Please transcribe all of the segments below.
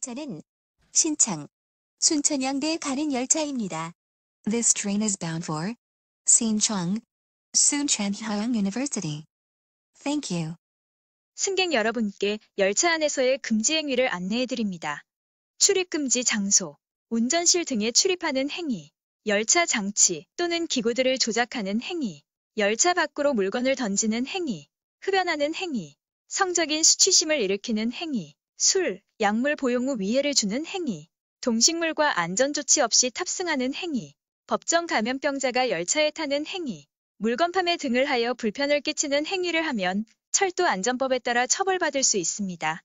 열차는 신창, 순천향대 가는 열차입니다. This train is bound for Sinchang, University. Thank you. 승객 여러분께 열차 안에서의 금지 행위를 안내해 드립니다. 출입 금지 장소, 운전실 등에 출입하는 행위, 열차 장치 또는 기구들을 조작하는 행위, 열차 밖으로 물건을 던지는 행위, 흡연하는 행위, 성적인 수치심을 일으키는 행위, 술, 약물 보용 후 위해를 주는 행위, 동식물과 안전조치 없이 탑승하는 행위, 법정 감염병자가 열차에 타는 행위, 물건 판매 등을 하여 불편을 끼치는 행위를 하면 철도 안전법에 따라 처벌받을 수 있습니다.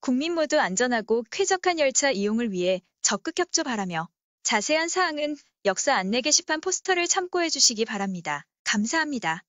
국민 모두 안전하고 쾌적한 열차 이용을 위해 적극 협조 바라며 자세한 사항은 역사 안내 게시판 포스터를 참고해 주시기 바랍니다. 감사합니다.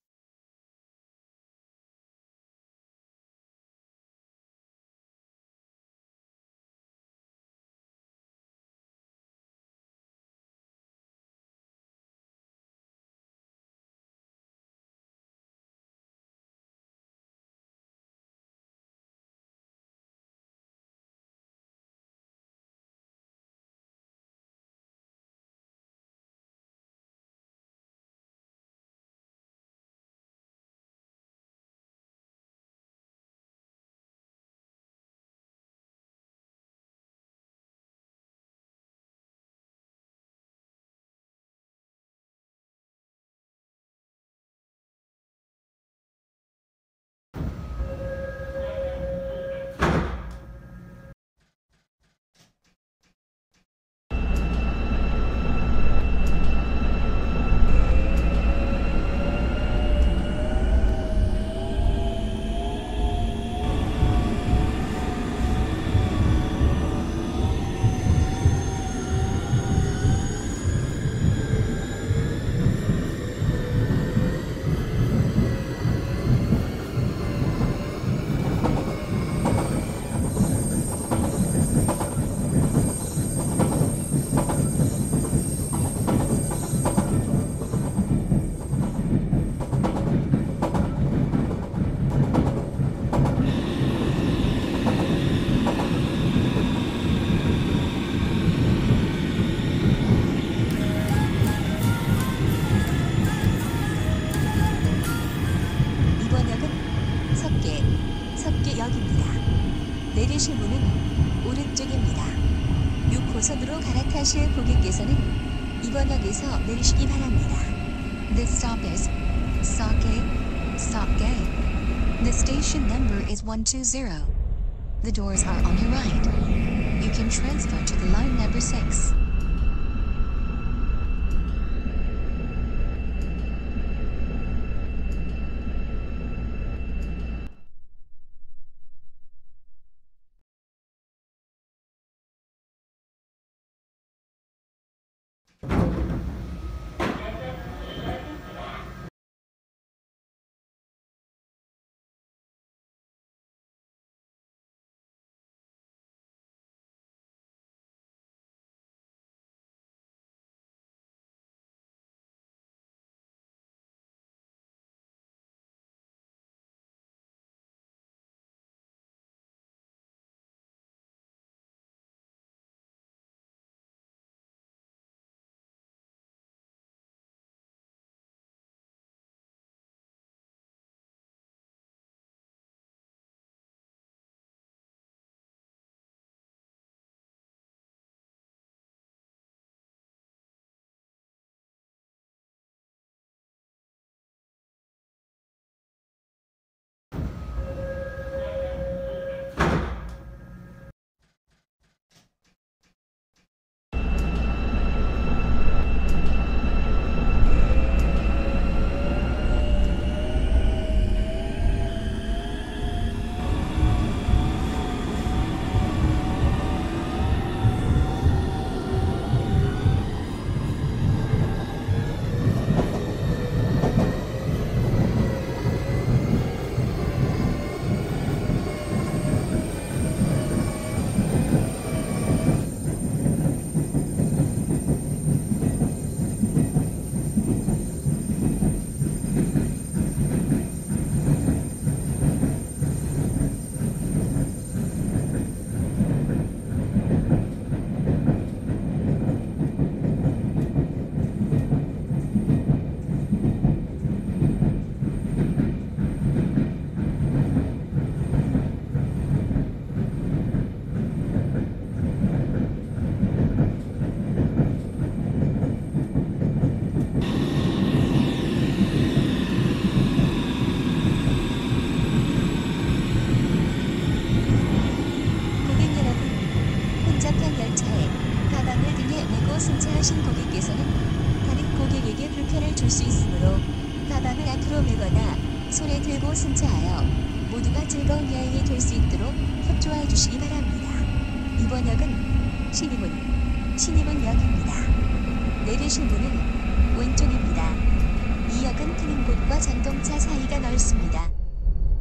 120. The doors are on your right. You can transfer to the line number 6.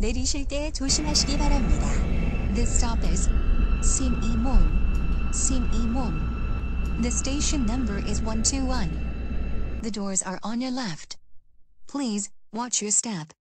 내리실 때 조심하시기 바랍니다. This stop is Sim E Mon. Sim E Mon. The station number is 121. The doors are on your left. Please watch your step.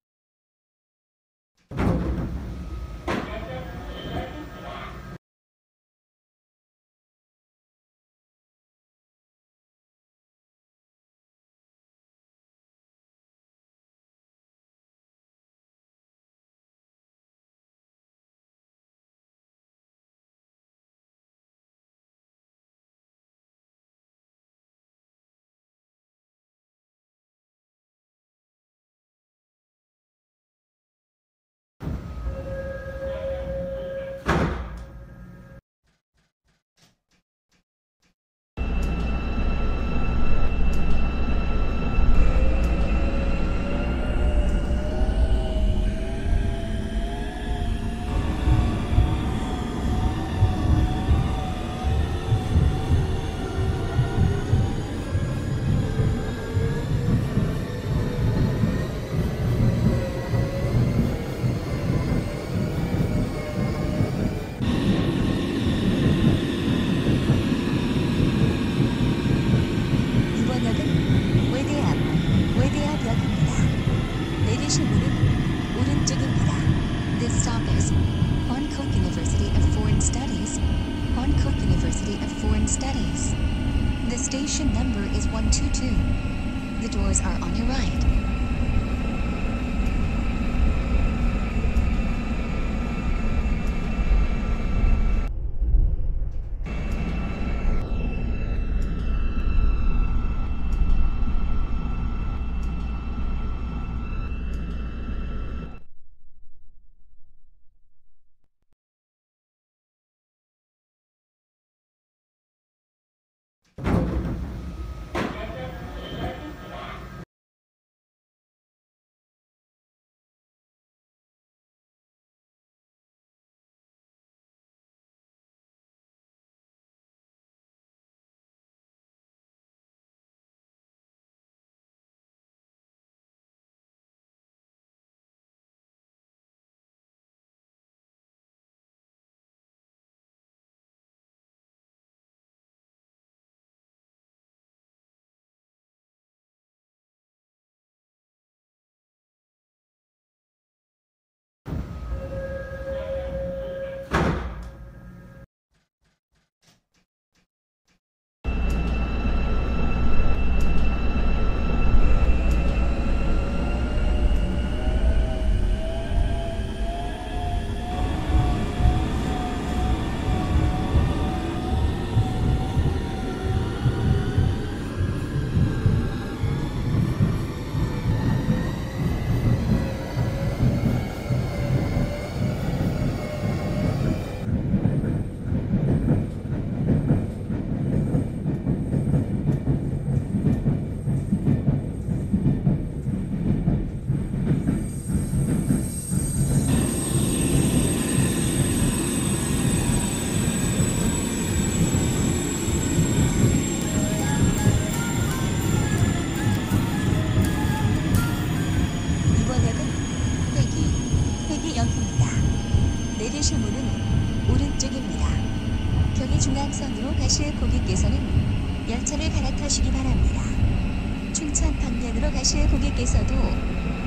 고객께서도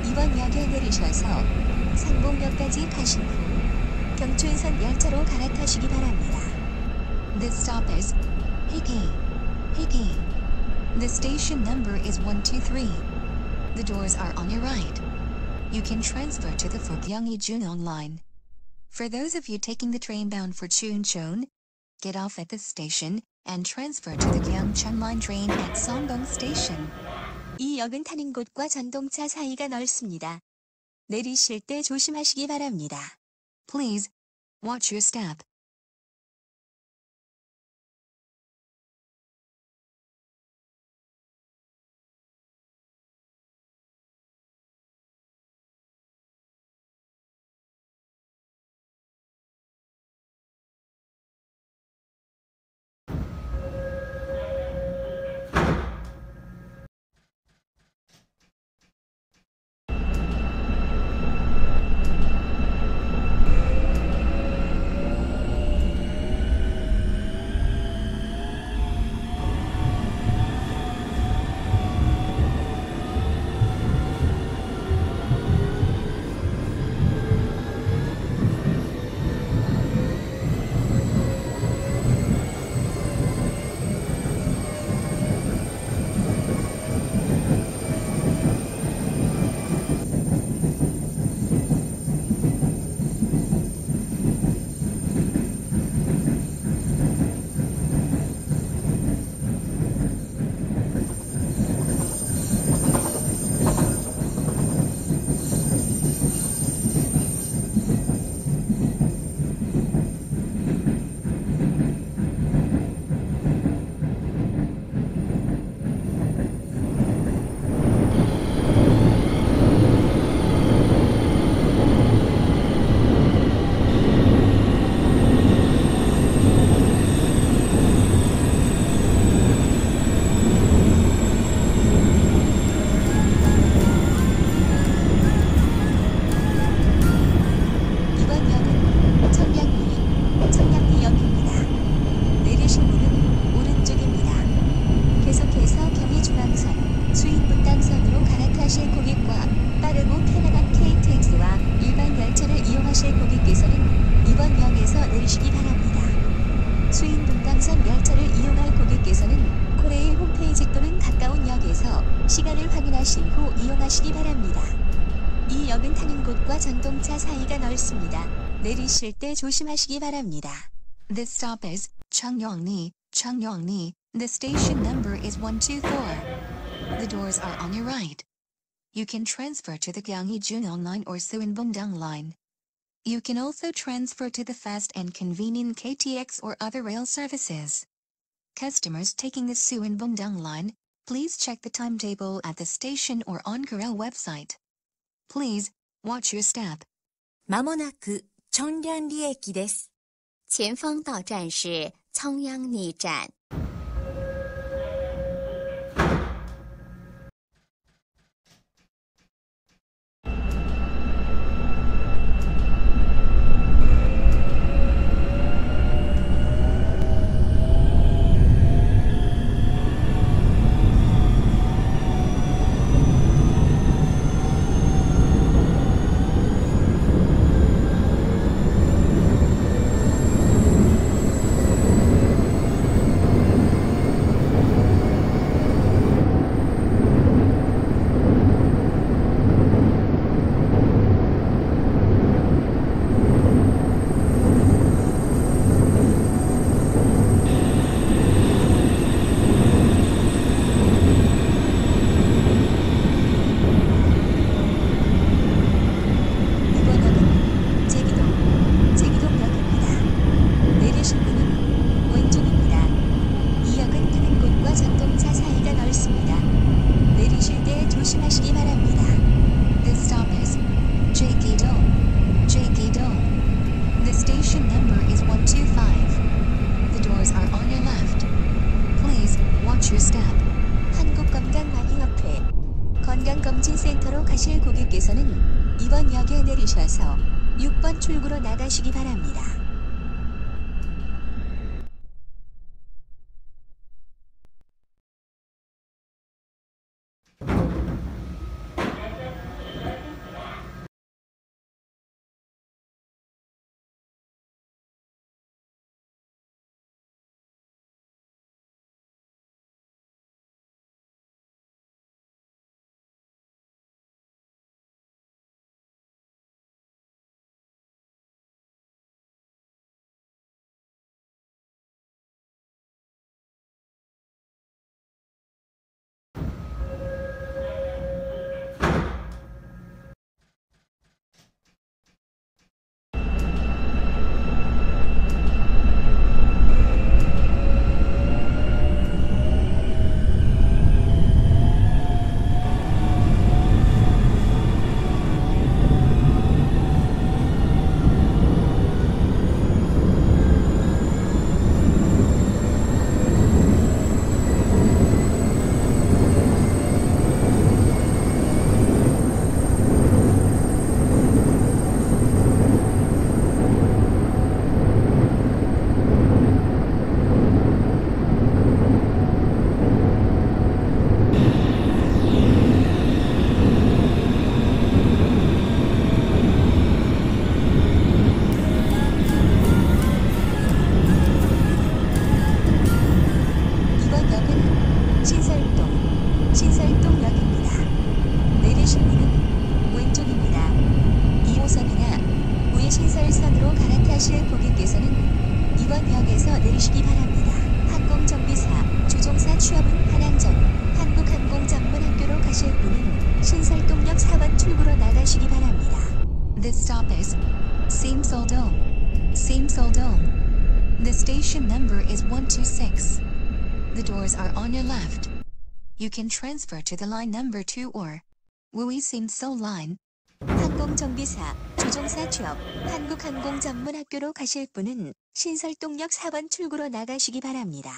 이번 역에 내리셔서 상봉역까지 가신 후 경춘선 열차로 갈아타시기 바랍니다. This stop is Hiki. Hiki. The station number is 123. The doors are on your right. You can transfer to the Fukyeongi Junong line. For those of you taking the train bound for Chuncheon, get off at this station and transfer to the Gyeongchun line train at Songbong Station. 이 역은 타는 곳과 전동차 사이가 넓습니다. 내리실 때 조심하시기 바랍니다. Please watch your step. 내리실 때 조심하시기 바랍니다. This stop is Chungyongni, Chungyongni. The station number is 124. The doors are on your right. You can transfer to the Gyeonggi Junong line or Suinbundang line. You can also transfer to the fast and convenient KTX or other rail services. Customers taking the Suinbundang line, please check the timetable at the station or on Korea website. Please, watch your step. まもなく 청량리駅です。前方到站是청량리站。 신설동, 신설동역입니다. 내리실 문은 왼쪽입니다. 2호선이나 우회 신설선으로 갈아타실 고객께서는 이번 역에서 내리시기 바랍니다. 항공정비사, 조종사 취업은 한양전, 한국항공전문학교로 가실 분은 신설동역 4번 출구로 나가시기 바랍니다. This stop is Seamseoldong, Seamseoldong. The station number is 126. The doors are on your left. You can transfer to the line number 2 or Seamseol line. 항공정비사, 조종사 취업, 한국항공전문학교로 가실 분은 신설동역 4번 출구로 나가시기 바랍니다.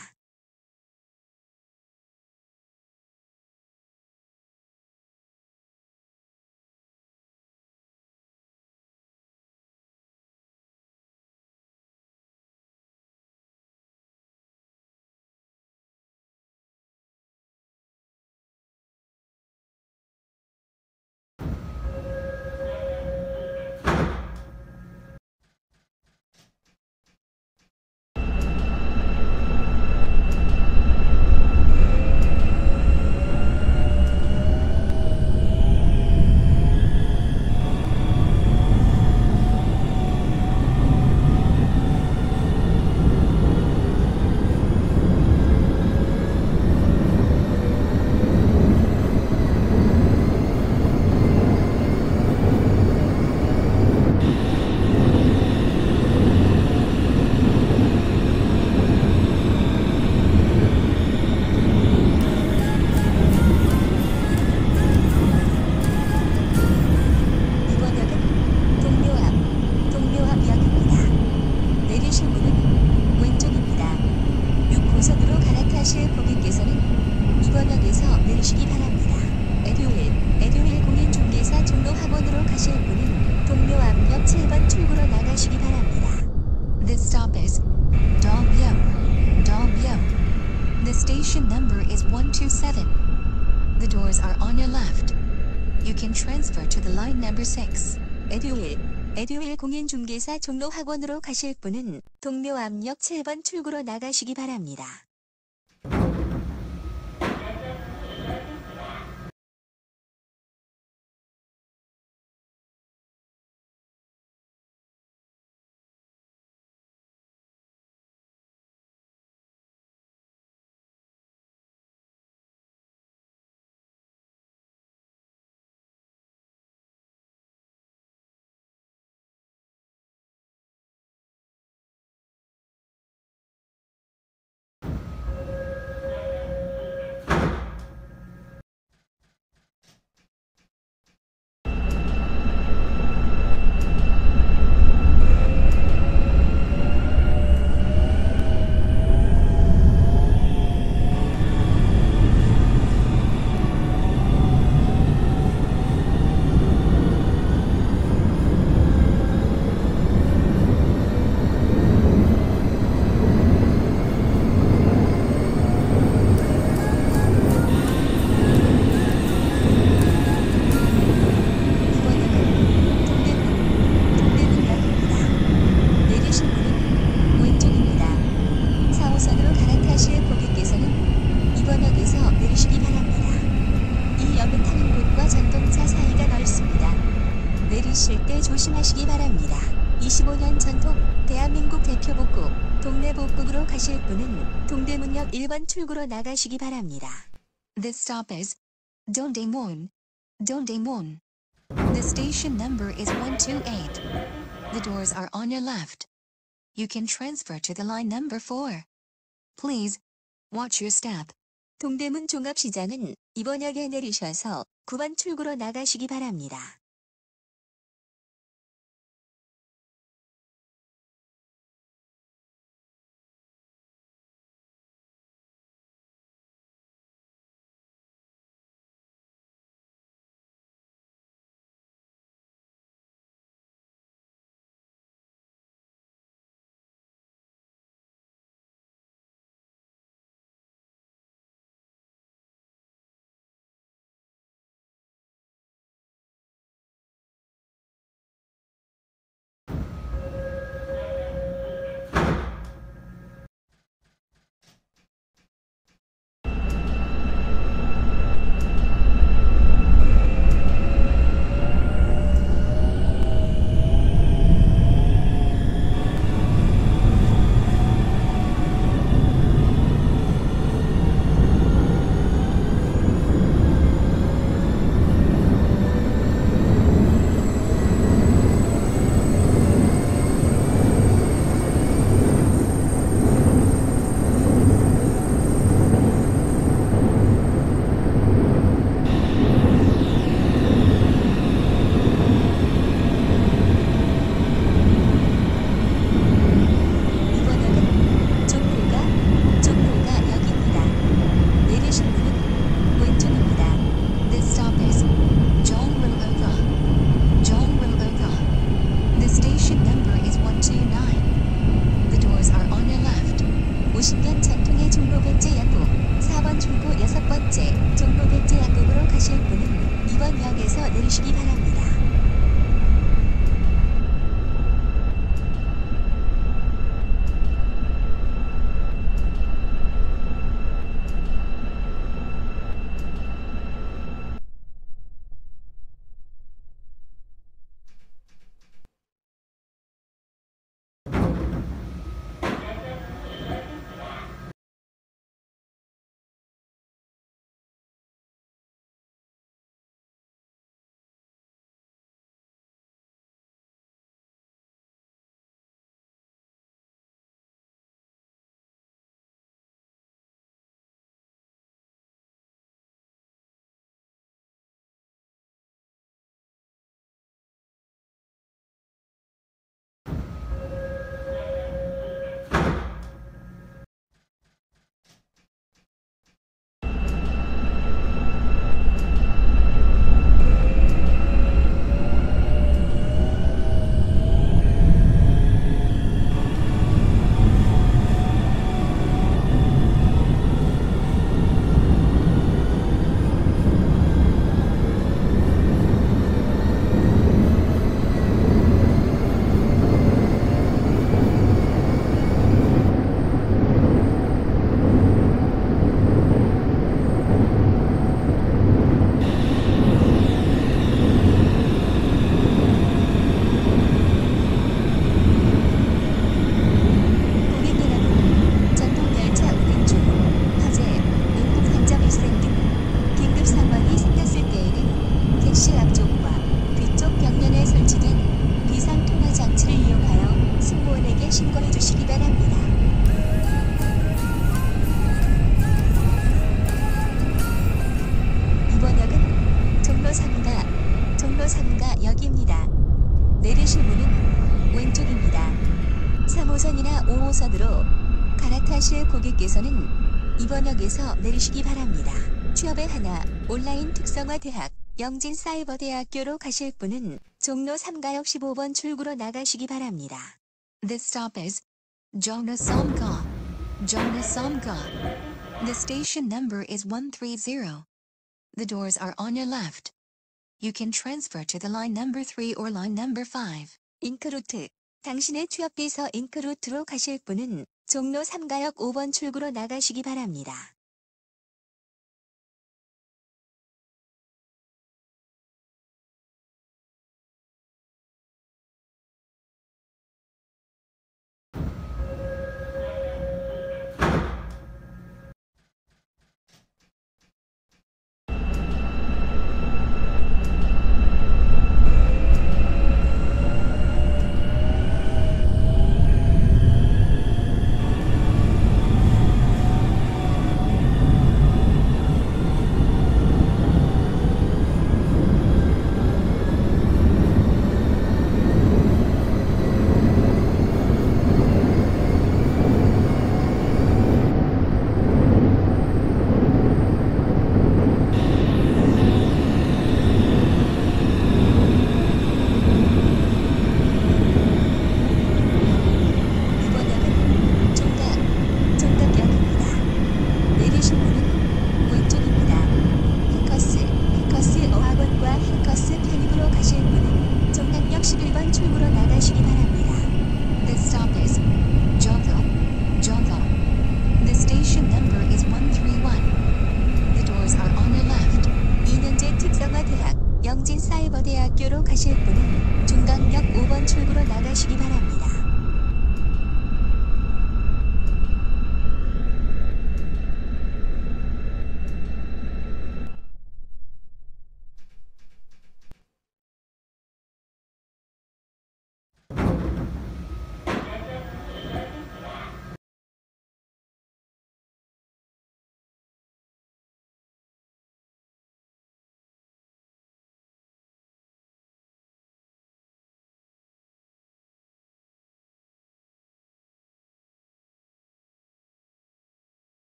공인중개사 종로 학원으로 가실 분은 동묘 압력 7번 출구로 나가시기 바랍니다. 1번 출구로 나가시기 바랍니다. This stop is Dongdaemun. Dongdaemun. The station number is 128. The doors are on your left. You can transfer to the line number 4. Please watch your step. 동대문 종합시장은 이번역에 내리셔서 9번 출구로 나가시기 바랍니다. 온라인 특성화 대학 영진 사이버대학교로 가실 분은 종로 3가역 15번 출구로 나가시기 바랍니다. This stop is 종로 3가. 종로 3가. The station number is 130. The doors are on your left. You can transfer to the line number 3 or line number 5. 잉크루트. 당신의 취업비서 잉크루트로 가실 분은 종로 3가역 5번 출구로 나가시기 바랍니다.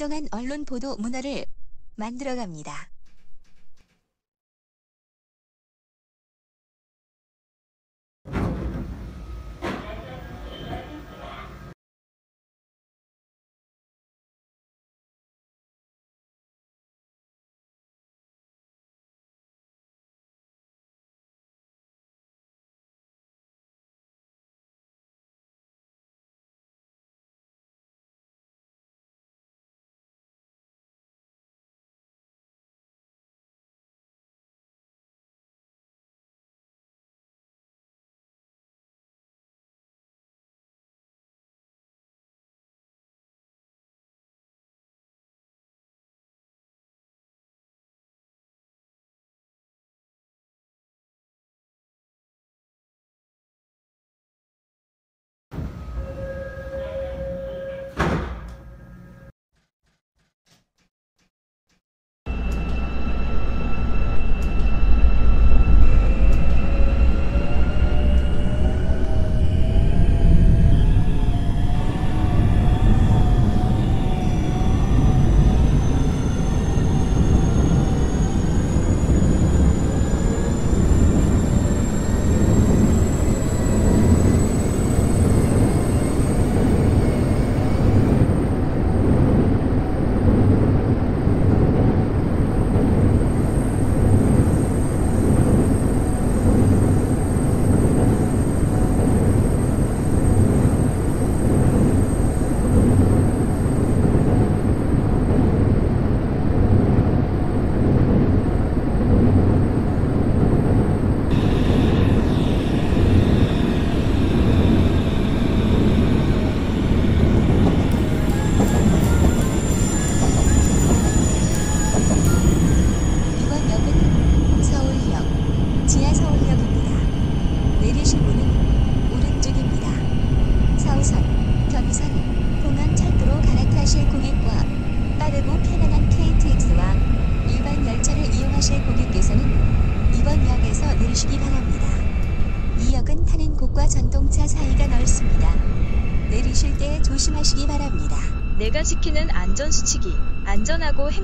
공정한 언론 보도 문화를 만들어갑니다.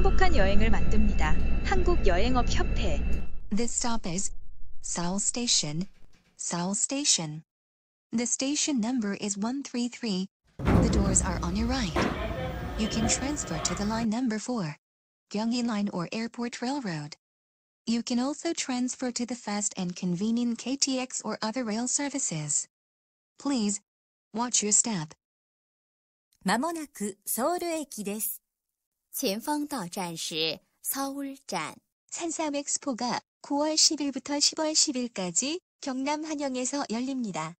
행복한 여행을 만듭니다. 한국여행업협회 This stop is Seoul Station. Seoul Station. The station number is 133. The doors are on your right. You can transfer to the line number 4, Gyeonggi Line or Airport Railroad. You can also transfer to the fast and convenient KTX or other rail services. Please watch your step. まもなくソウル駅です。 前方到站是서울站。 산삼 엑스포가 9월 10일부터 10월 10일까지 경남 한영에서 열립니다.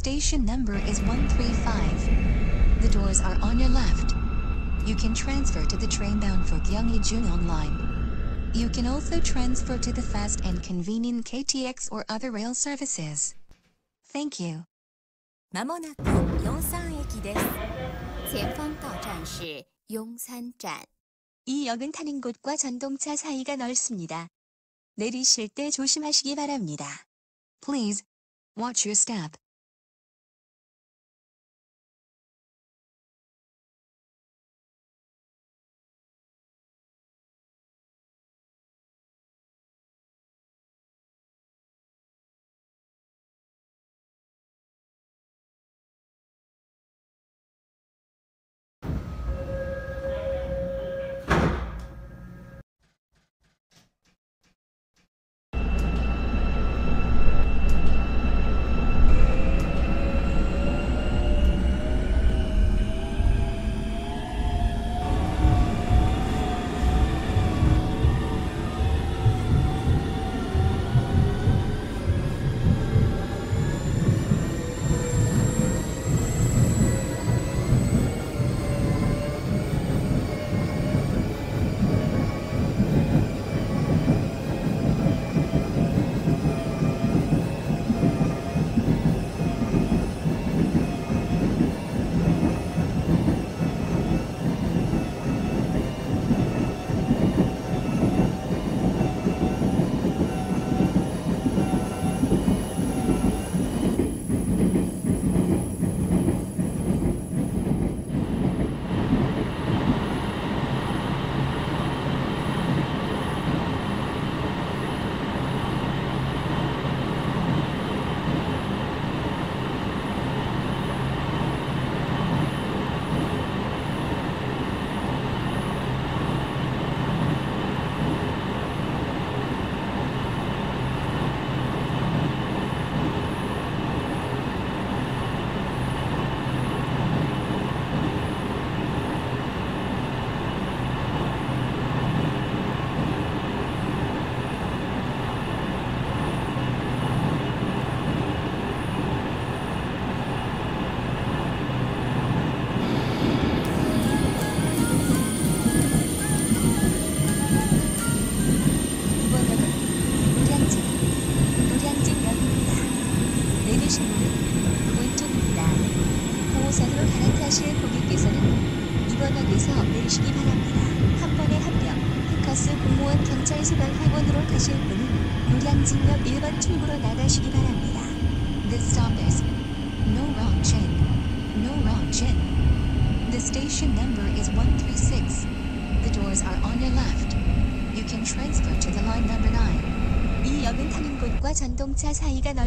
station number is 135. The doors are on your left. You can transfer to the train bound for Gyeonggi-Jungan line. You can also transfer to the fast and convenient KTX or other rail services. Thank you. まもなく四山駅です。前方到站是雍山站。 이 역은 타는 곳과 전동차 사이가 넓습니다. 내리실 때 조심하시기 바랍니다. Please watch your step.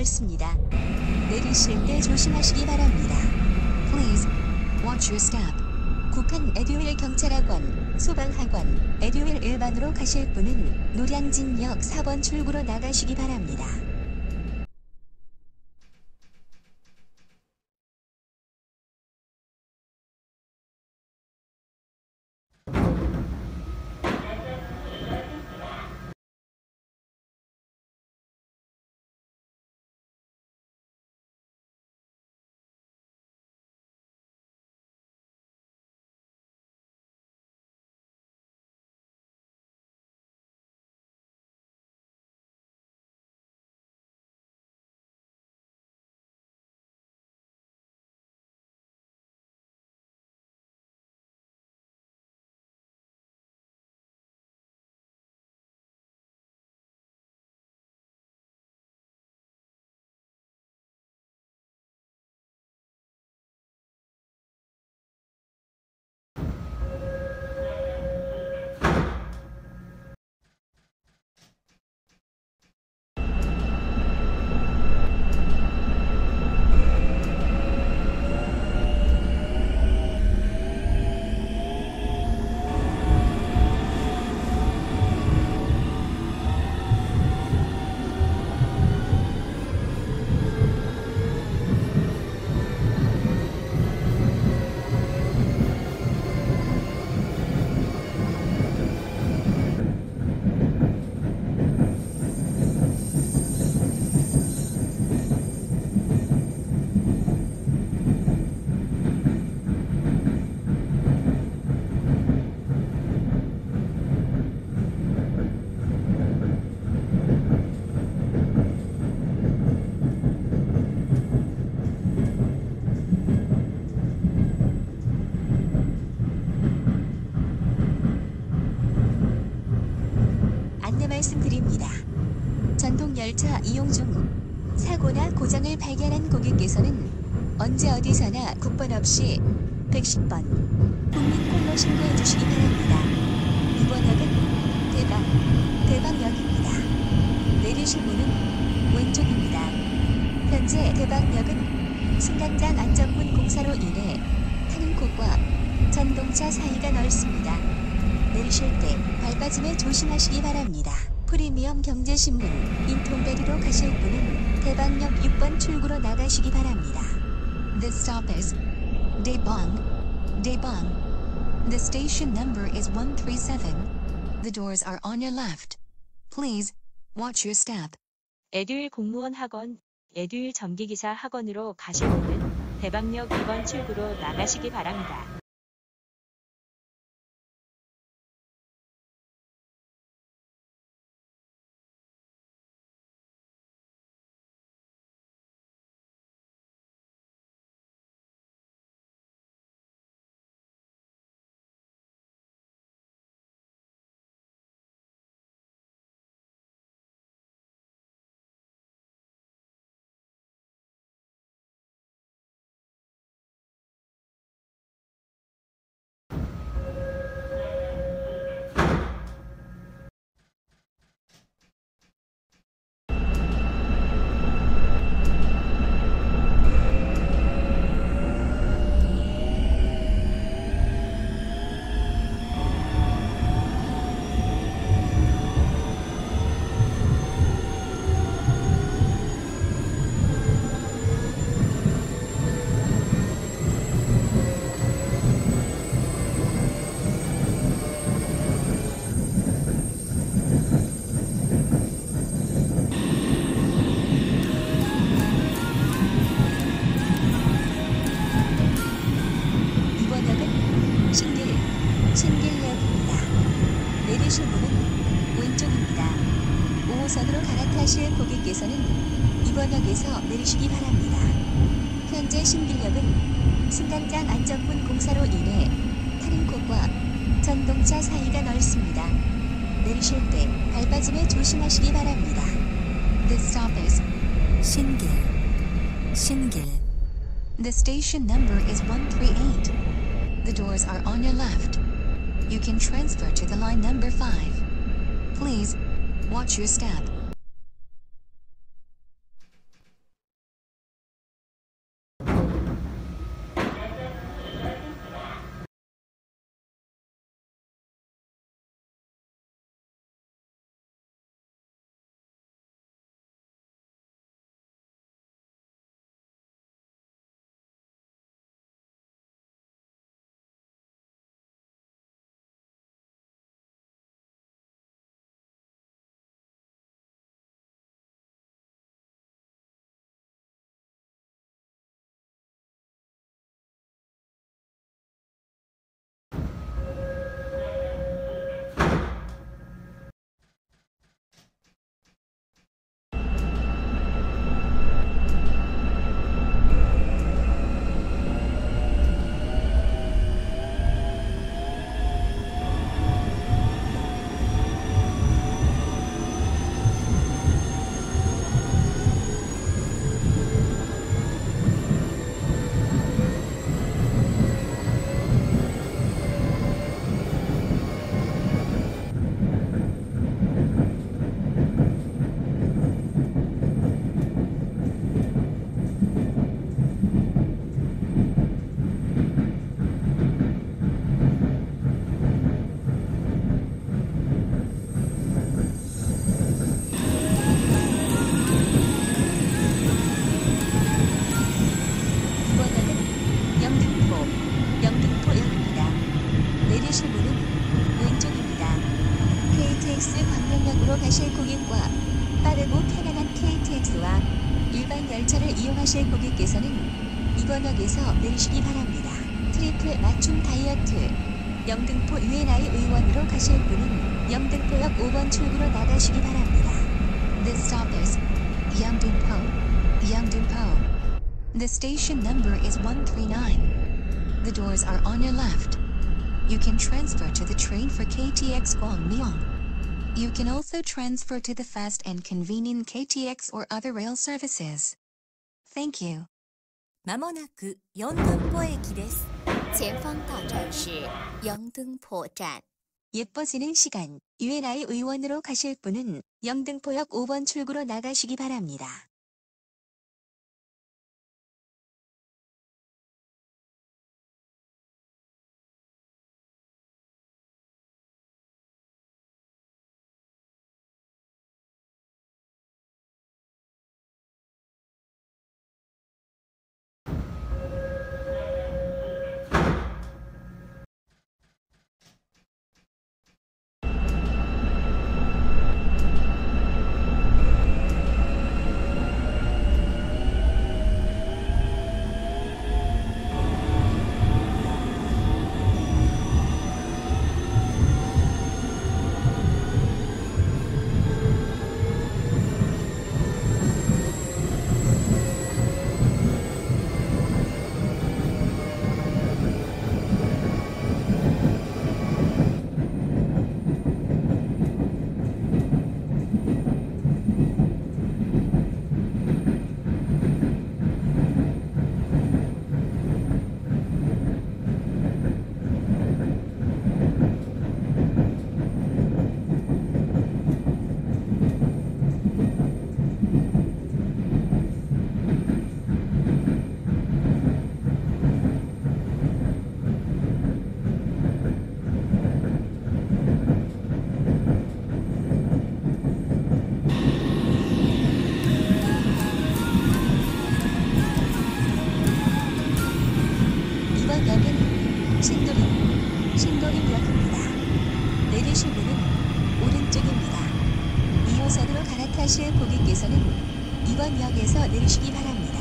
넓습니다. 내리실 때 조심하시기 바랍니다. Please watch your step. 국한 에듀윌 경찰학원, 소방학원, 에듀윌 일반으로 가실 분은 노량진역 4번 출구로 나가시기 바랍니다. 110번 국민콜로 신고해 주시기 바랍니다. 이번 역은 대방, 대방역입니다. 내리실 문은 왼쪽입니다. 현재 대방역은 승강장 안전문 공사로 인해 곳과 전동차 사이가 넓습니다. 내리실 때 발빠짐에 조심하시기 바랍니다. 프리미엄 경제신문 인통베리로 가실 분은 대방역 6번 출구로 나가시기 바랍니다. This stop is Daebang. Daebang. The station number is 137. The doors are on your left. Please watch your step. 에듀윌 공무원 학원, 에듀윌 전기기사 학원으로 가실 분은 대방역 2번 출구로 나가시기 바랍니다. post office. Shinge. Shinge. The station number is 138. The doors are on your left. You can transfer to the line number 5. Please, watch your step. 출구로 나가시기 바랍니다. This stop is Yeongdongpo. Yeongdongpo. The station number is 139. The doors are on your left. You can transfer to the train for KTX Gwangmyeong. You can also transfer to the fast and convenient KTX or other rail services. Thank you. まもなく四등포駅です。前方到站是영등포站。 예뻐지는 시간. UNI 의원으로 가실 분은 영등포역 5번 출구로 나가시기 바랍니다. 이번 역은 신도림, 신도림역입니다. 내리실 문은 오른쪽입니다. 2호선으로 갈아타실 고객께서는 이번 역에서 내리시기 바랍니다.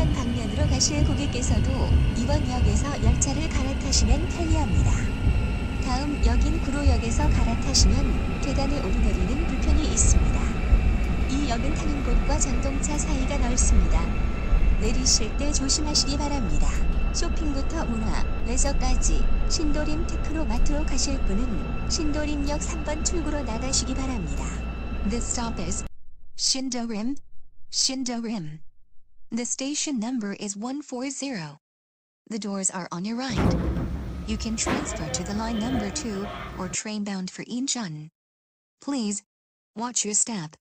인천 방면으로 가실 고객께서도 이번 역에서 열차를 갈아타시면 편리합니다. 다음 역인 구로역에서 갈아타시면 계단을 오르내리는 불편이 있습니다. 이 역은 타는 곳과 전동차 사이가 넓습니다. 내리실 때 조심하시기 바랍니다. 쇼핑부터 문화, 레저까지 신도림 테크노마트로 가실 분은 신도림역 3번 출구로 나가시기 바랍니다. This stop is Shindorim. Shindorim. The station number is 140. The doors are on your right. You can transfer to the line number 2 or train bound for Incheon. Please watch your step.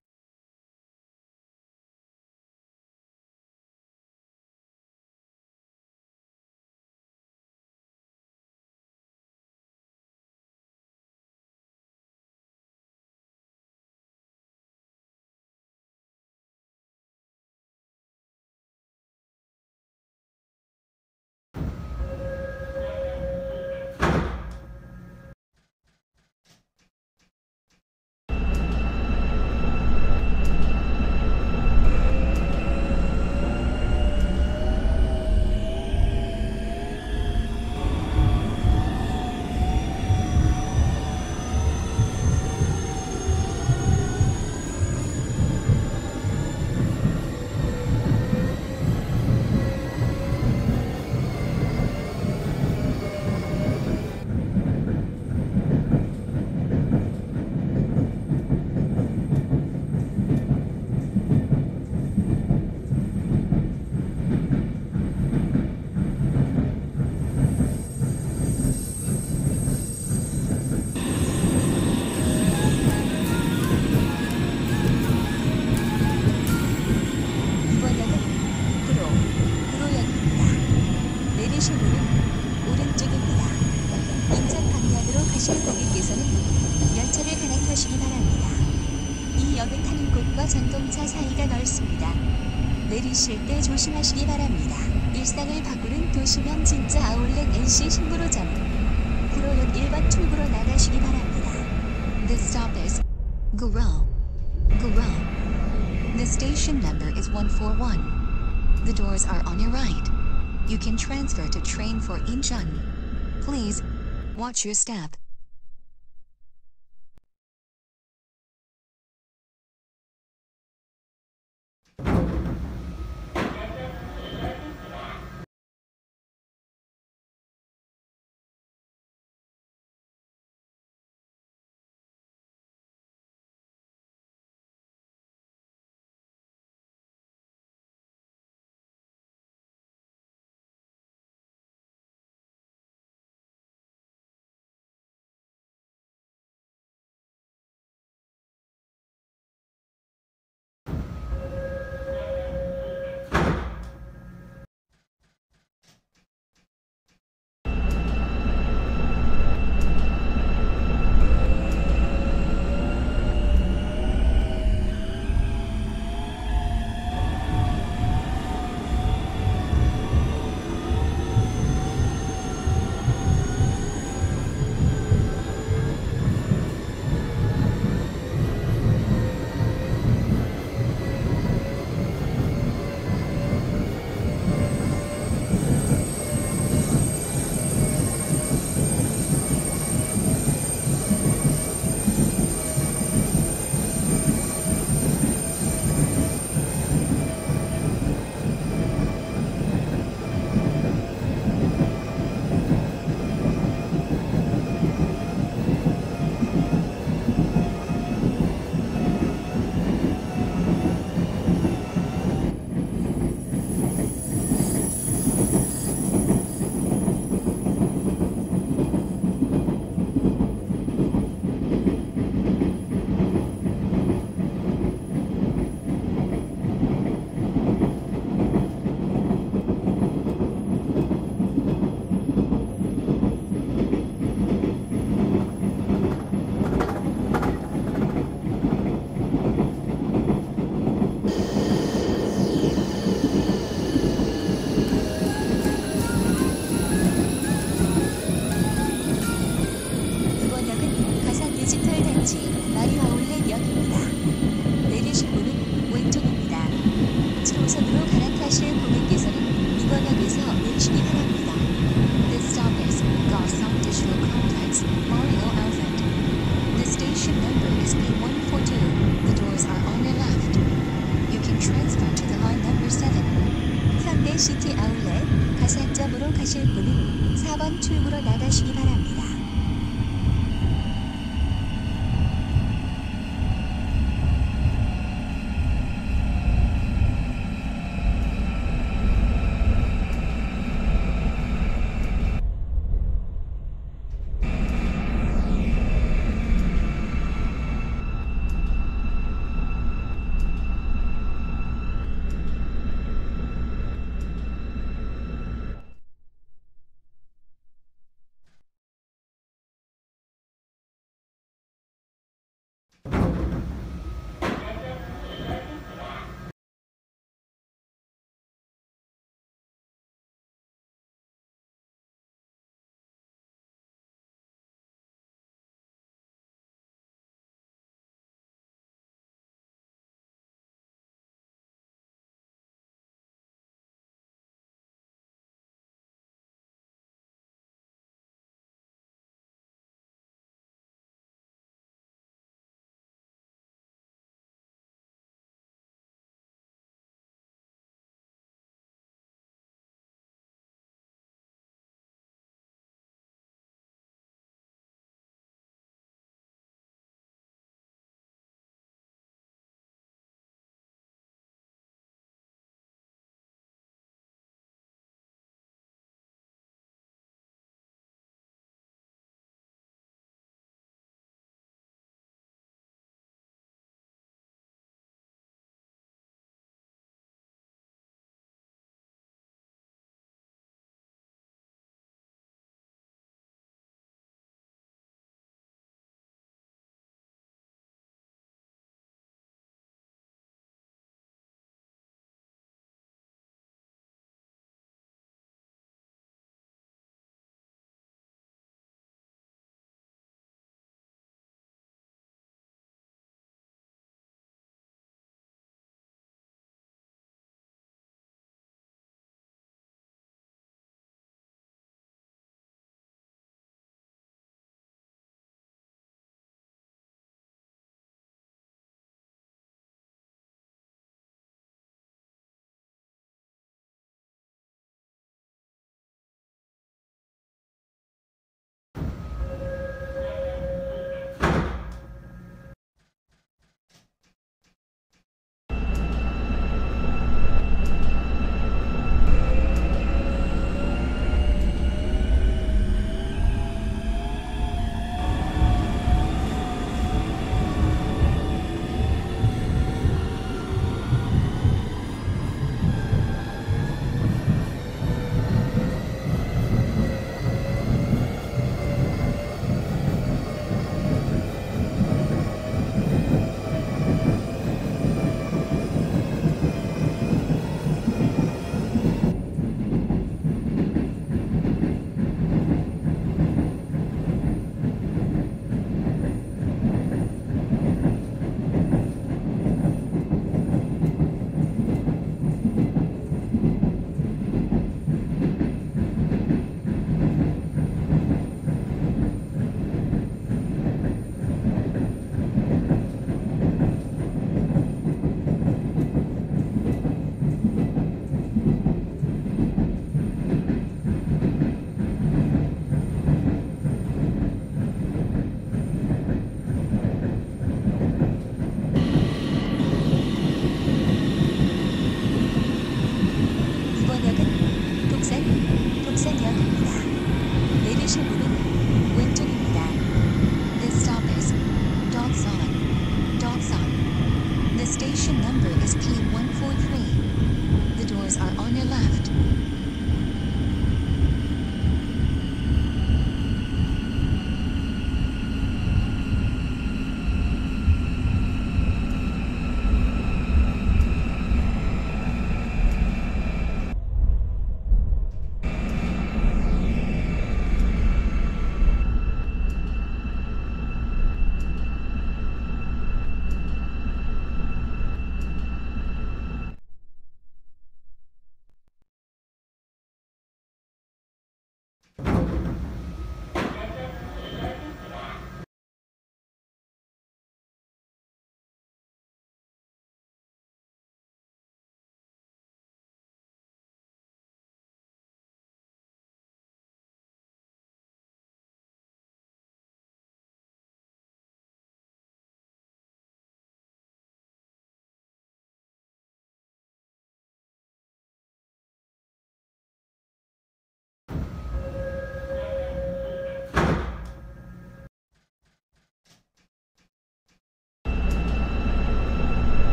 Transfer to train for Incheon. Please watch your step. 도착하실 분은 4번 출구로 나가시기 바랍니다.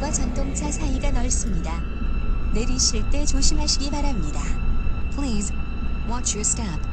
지역과 전동차 사이가 넓습니다. 내리실 때 조심하시기 바랍니다. Please watch your step.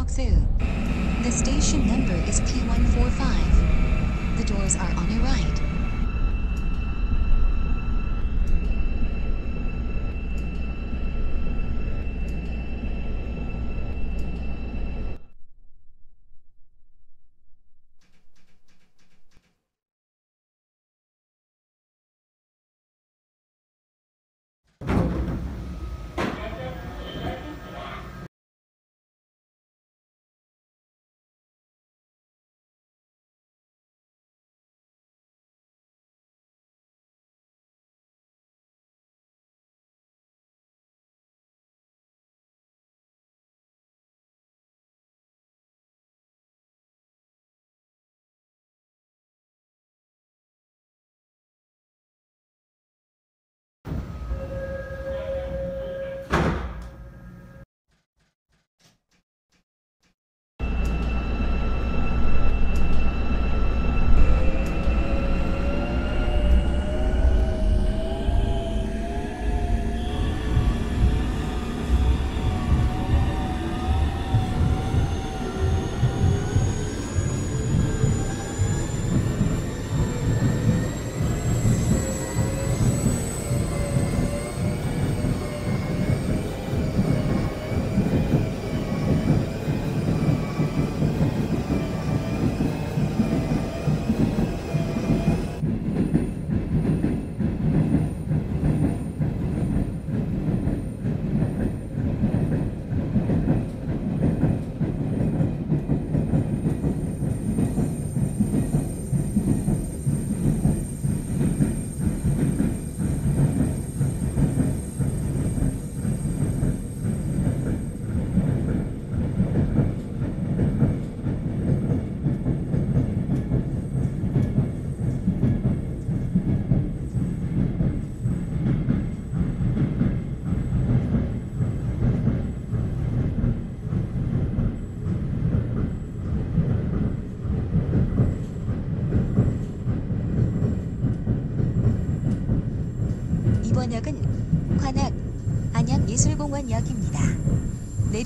Talk. The station number is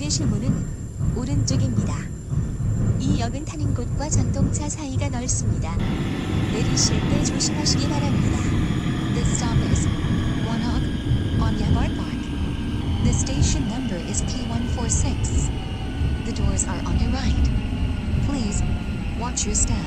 내리실 문은 오른쪽입니다. 이 역은 타는 곳과 전동차 사이가 넓습니다. 내리실 때 조심하시기 바랍니다. This stop is Wanok on Yamart Park. The station number is P146. The doors are on your right. Please watch your step.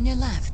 On your left.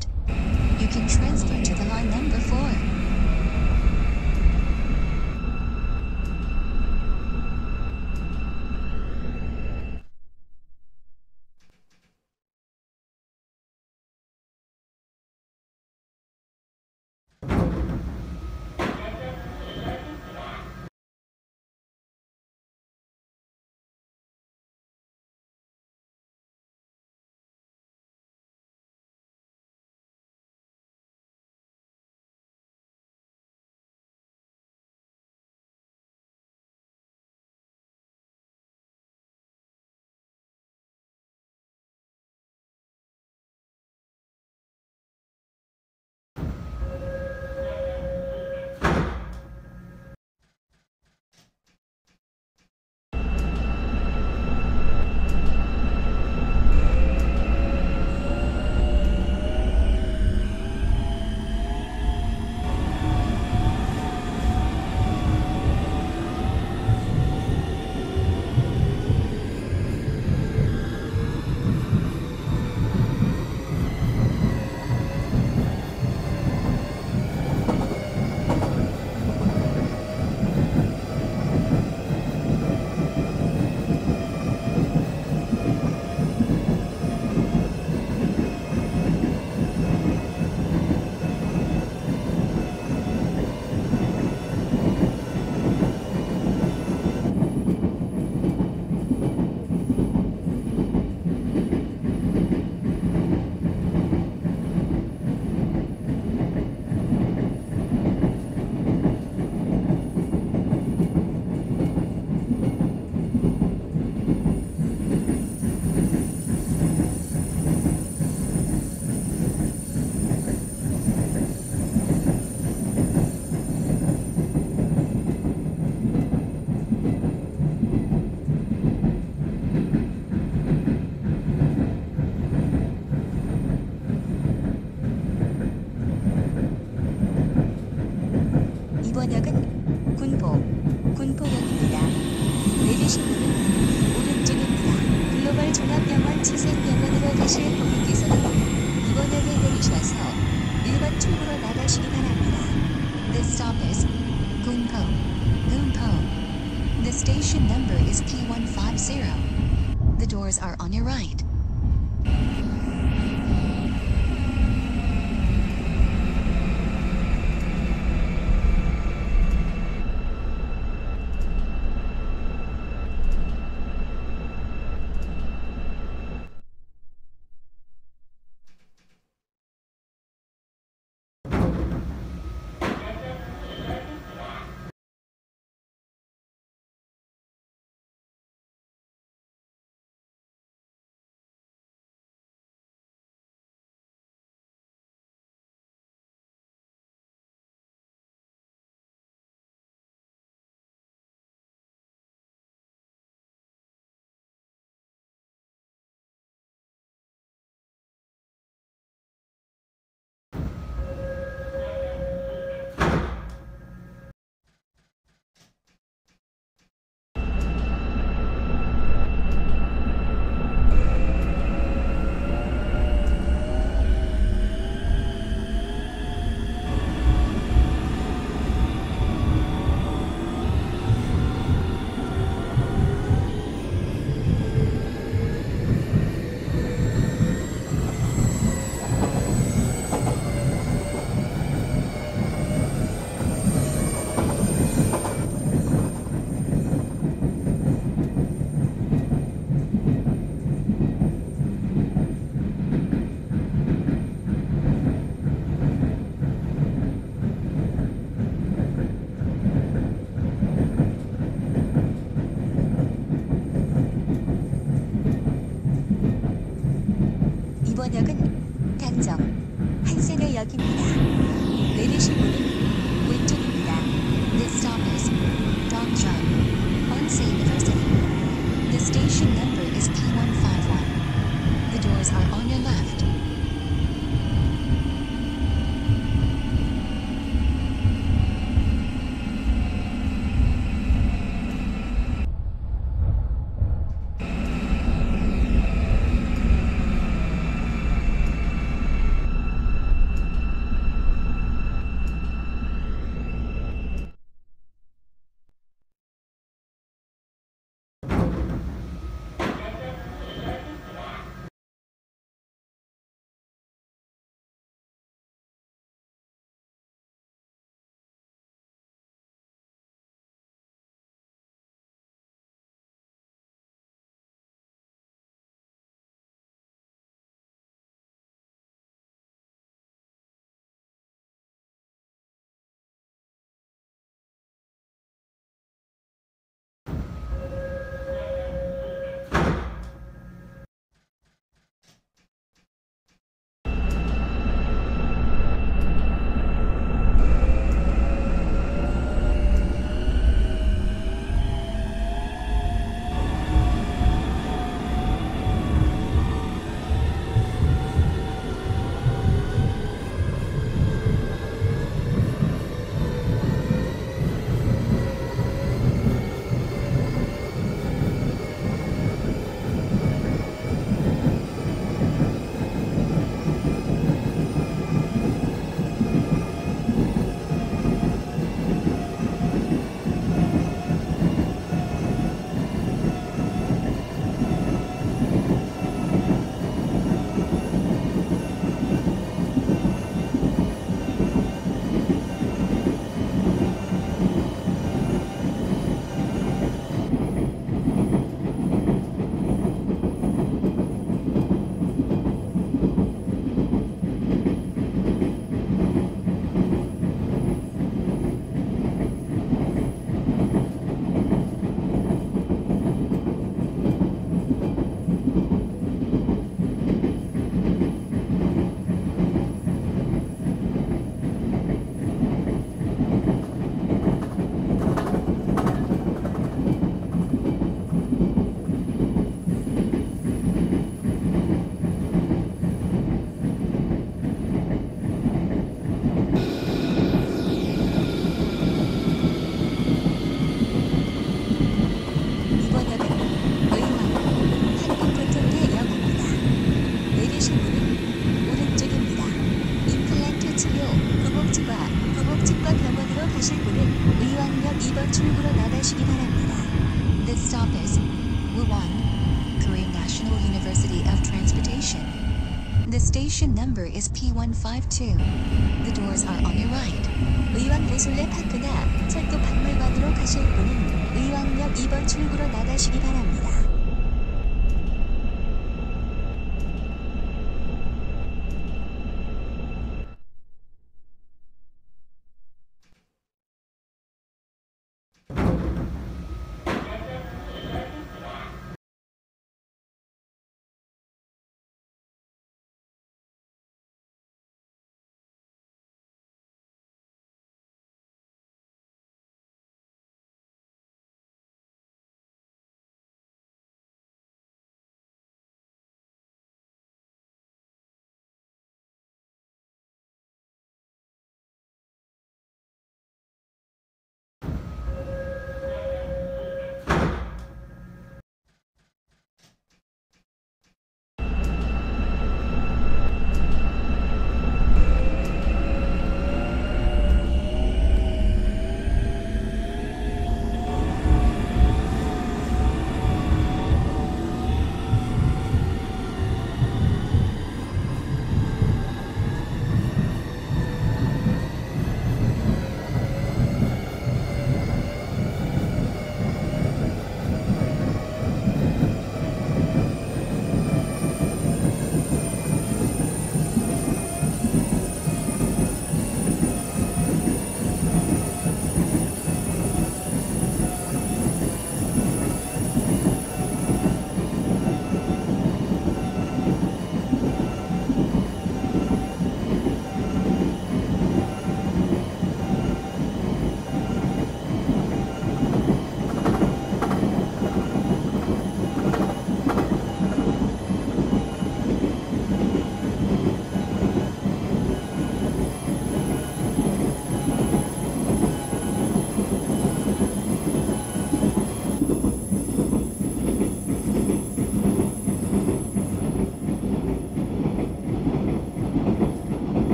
信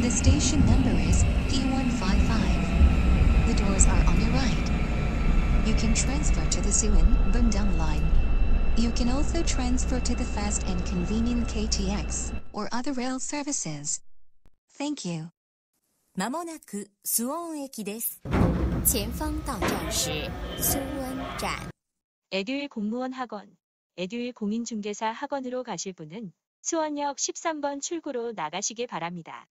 The station number is P155. The doors are on your right. You can transfer to the Suwon Bundang line. You can also transfer to the fast and convenient KTX or other rail services. Thank you. まもなくスウォン駅です。前方到站是苏温站。 에듀윌 공무원 학원, 에듀윌 공인중개사 학원으로 가실 분은 수원역 13번 출구로 나가시기 바랍니다.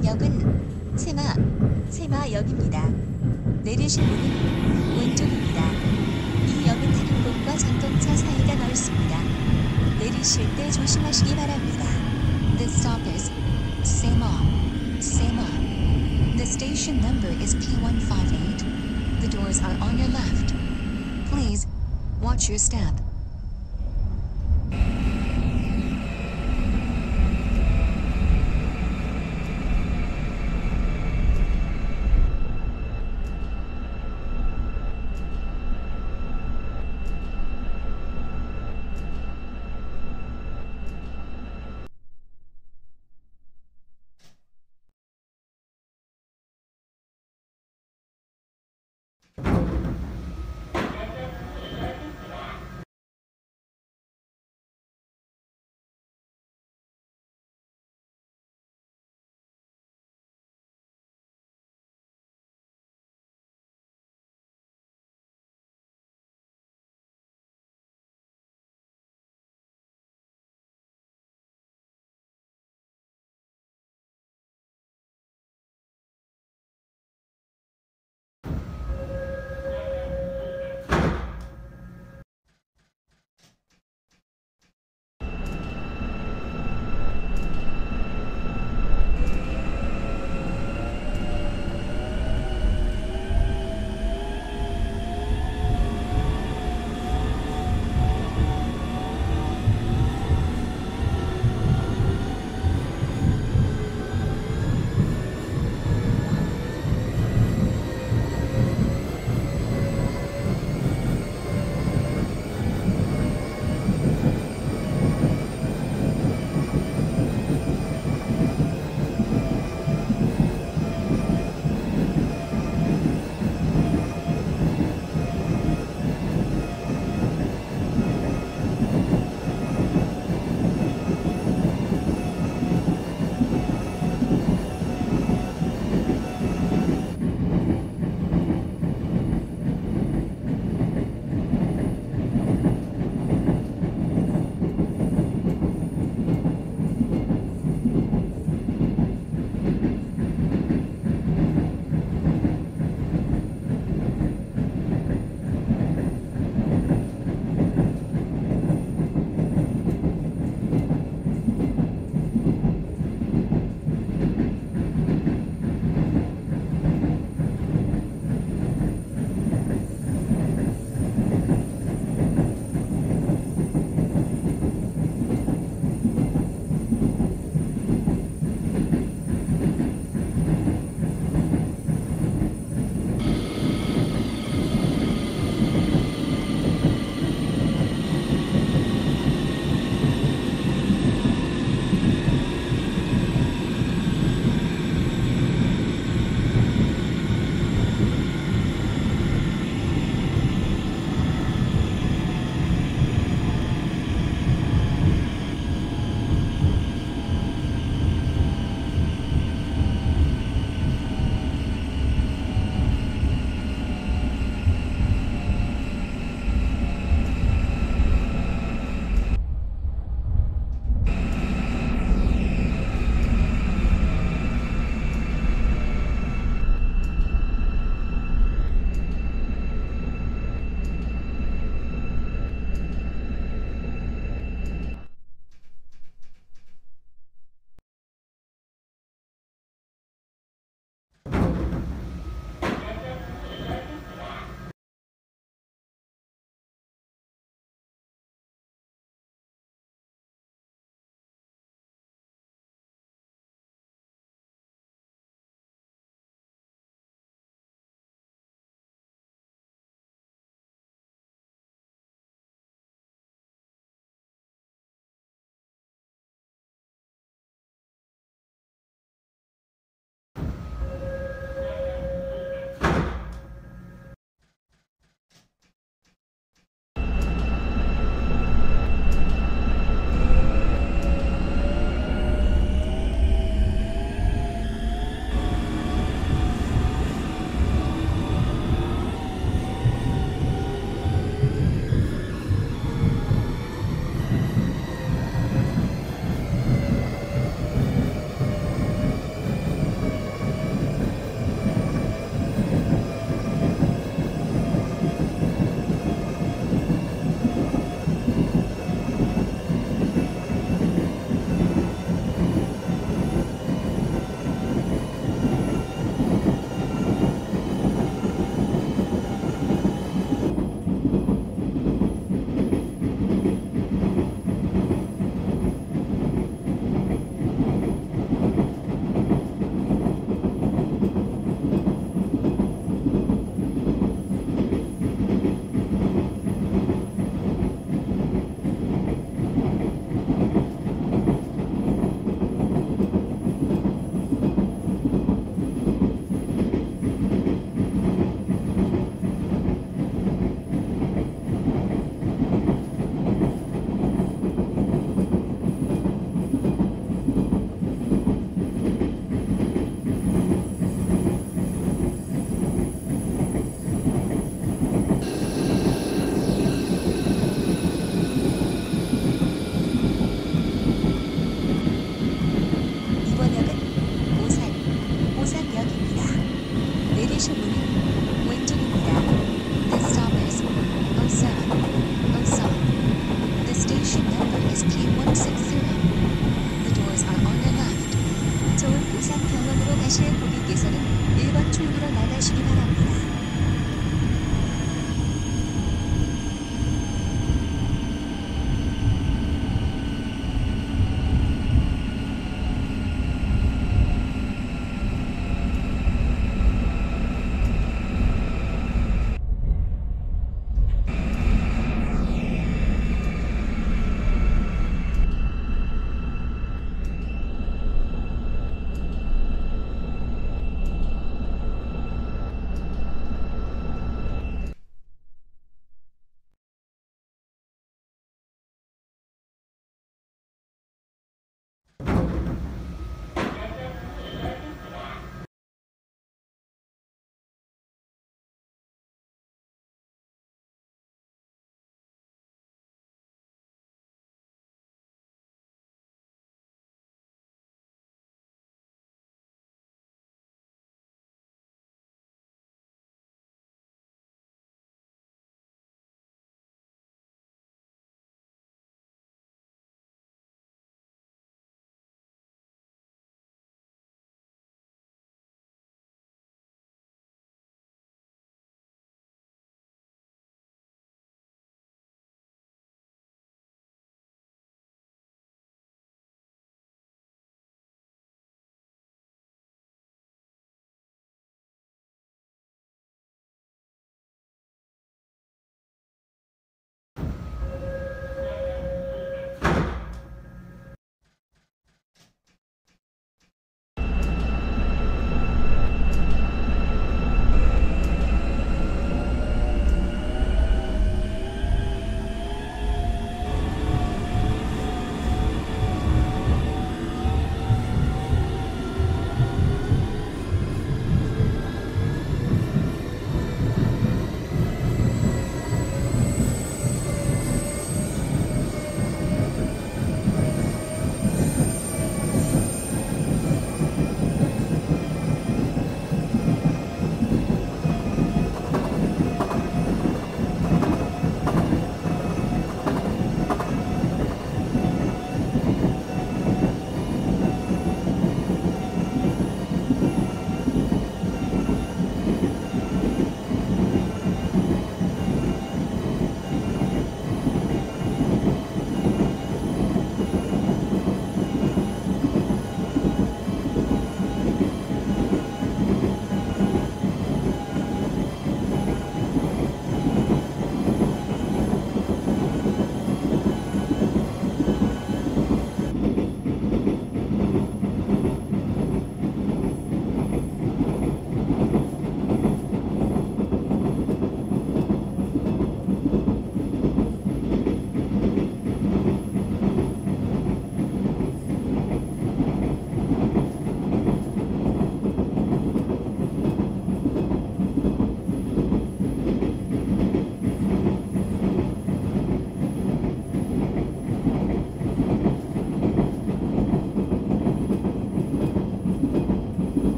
이번 역은 세마, 세마역입니다. 내리실 문은 왼쪽입니다. 이 역은 다른 곳과 전동차 사이가 넓습니다. 내리실 때 조심하시기 바랍니다. This stop is Sema, Sema. The station number is P158. The doors are on your left. Please watch your step.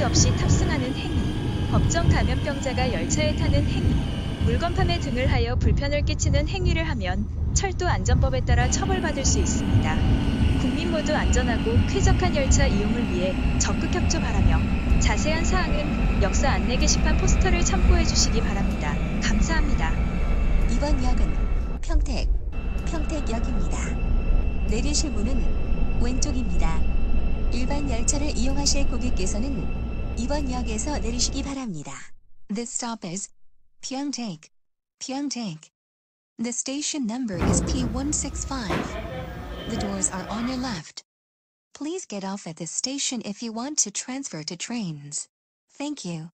조치 없이 탑승하는 행위, 법정 감염병자가 열차에 타는 행위, 물건 판매 등을 하여 불편을 끼치는 행위를 하면 철도 안전법에 따라 처벌받을 수 있습니다. 국민 모두 안전하고 쾌적한 열차 이용을 위해 적극 협조 바라며 자세한 사항은 역사 안내 게시판 포스터를 참고해 주시기 바랍니다. 감사합니다. 이번 역은 평택, 평택역입니다. 내리실 문은 왼쪽입니다. 일반 열차를 이용하실 고객께서는 이번 역에서 내리시기 바랍니다. This stop is Pyeongtaek, Pyeongtaek. The station number is P165. The doors are on your left. Please get off at this station if you want to transfer to trains. Thank you.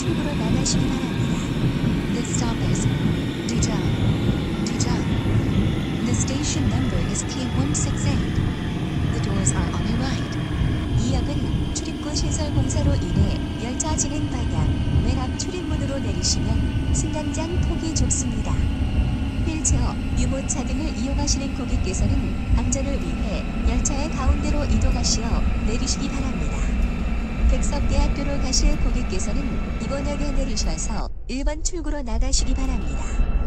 1번 출구로 나가시기 바랍니다. This stop is Dujang. Dujang. The station number is P168. The doors are on your right. 이 역은 출입구 시설 공사로 인해 열차 진행 방향 맨 앞 출입문으로 내리시면 승강장 폭이 좁습니다. 휠체어, 유모차 등을 이용하시는 고객께서는 안전을 위해 열차의 가운데로 이동하시어 내리시기 바랍니다. 백석대학교로 가실 고객께서는 이번 역에 내리셔서 1번 출구로 나가시기 바랍니다.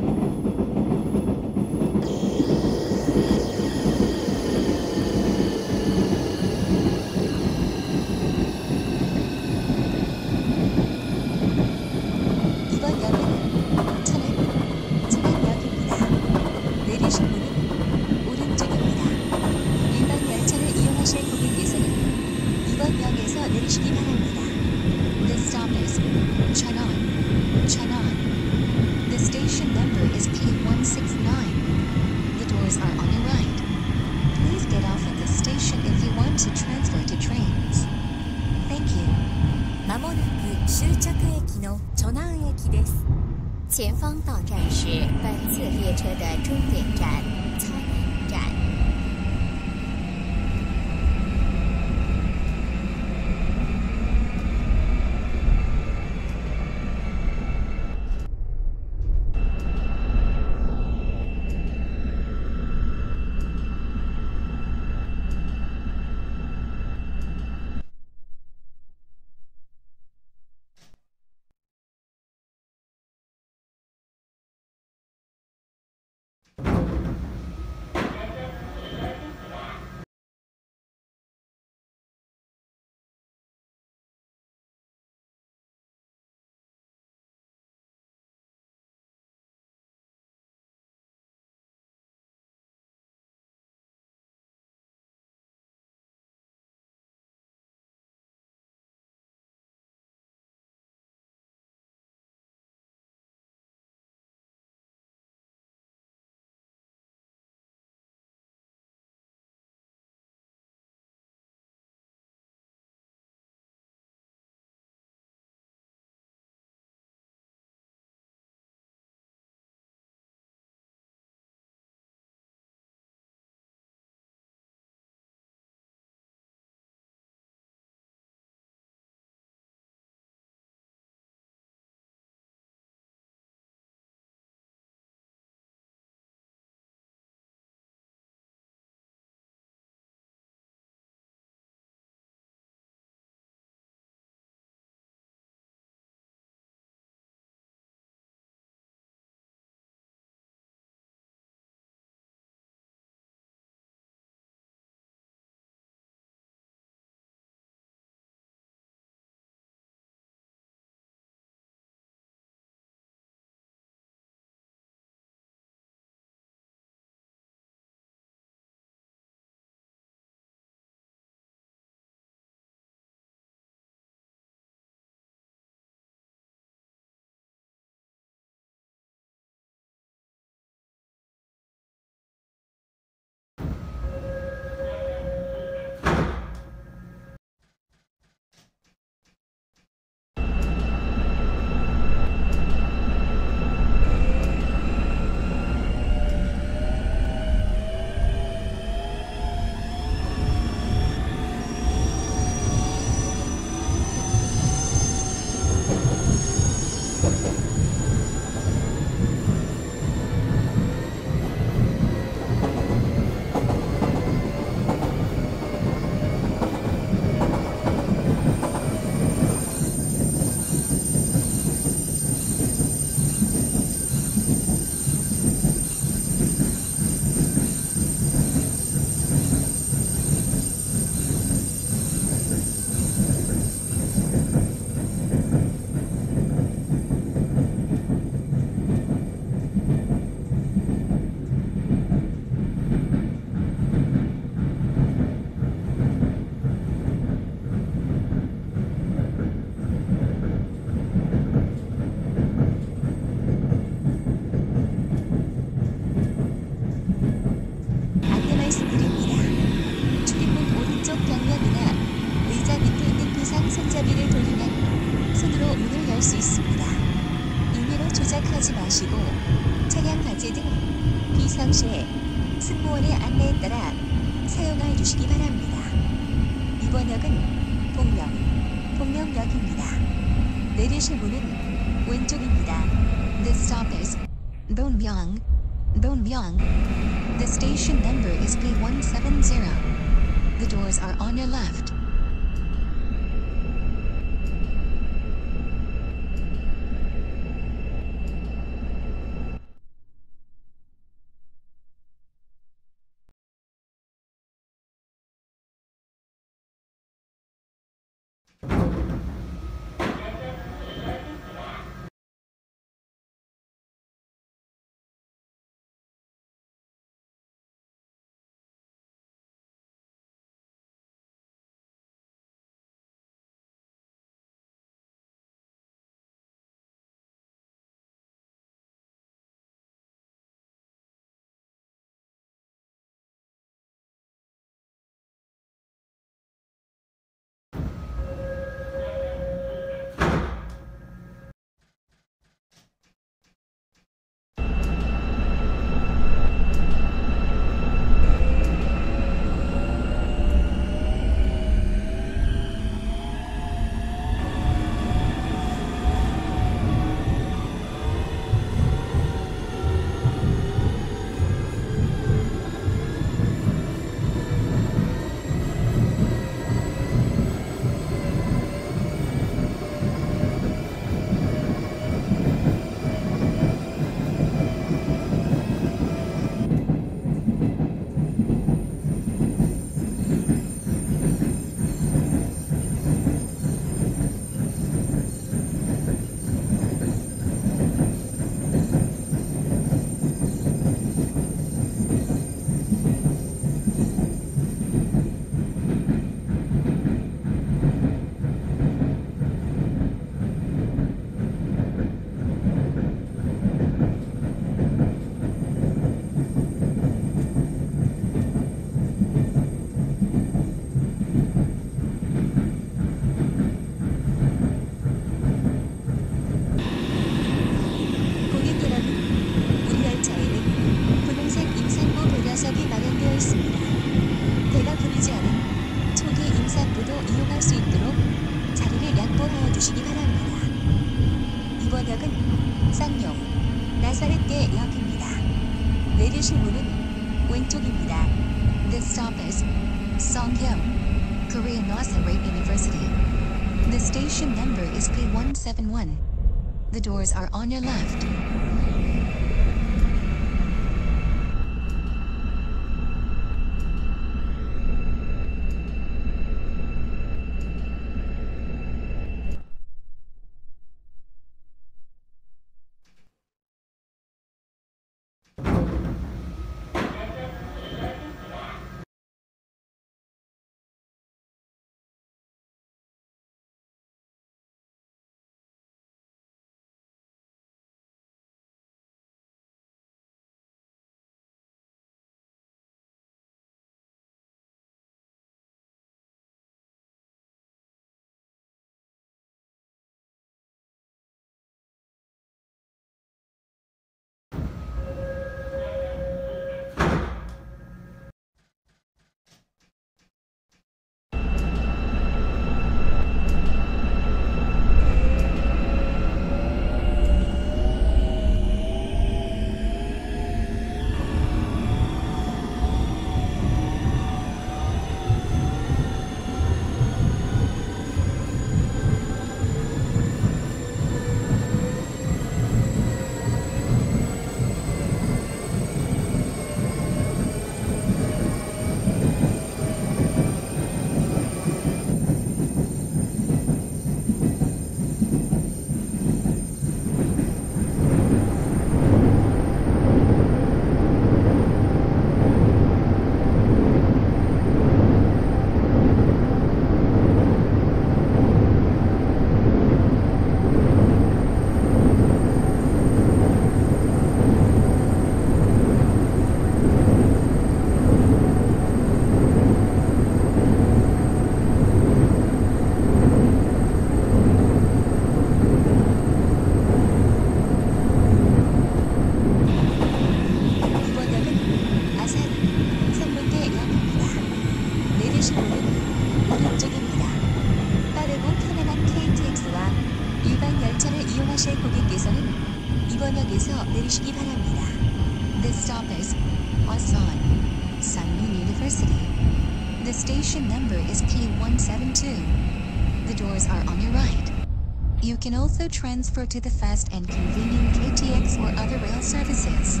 Transfer to the fast and convenient KTX or other rail services.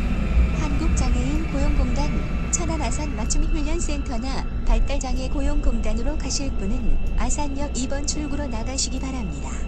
한국장애인 고용공단 천안 아산 맞춤 훈련센터나 발달장애 고용공단으로 가실 분은 아산역 2번 출구로 나가시기 바랍니다.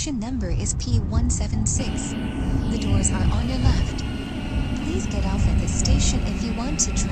Station number is P176. The doors are on your left. Please get off at this station if you want to.